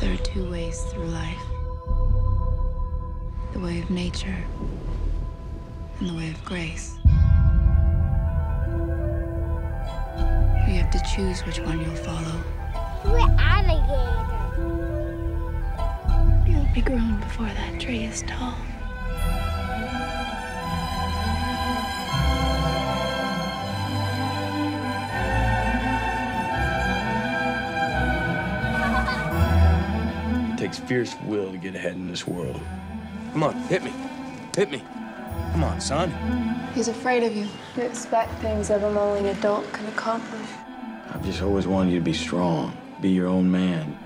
There are two ways through life the way of nature and the way of grace. You have to choose which one you'll follow. We're alligator. You'll be grown before that tree is tall. Takes fierce will to get ahead in this world. Come on, hit me. Hit me. Come on, son. He's afraid of you. You expect things of him only an adult can accomplish. I've just always wanted you to be strong, be your own man.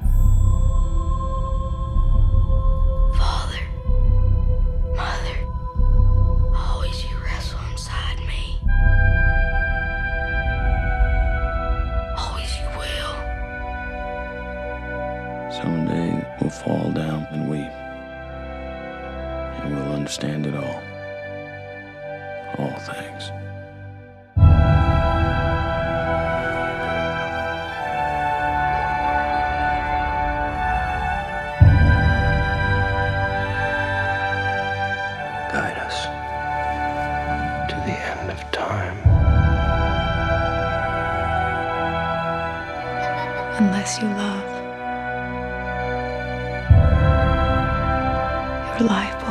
Someday we'll fall down and weep. And we'll understand it all. All things. Guide us to the end of time. Unless you love, reliable.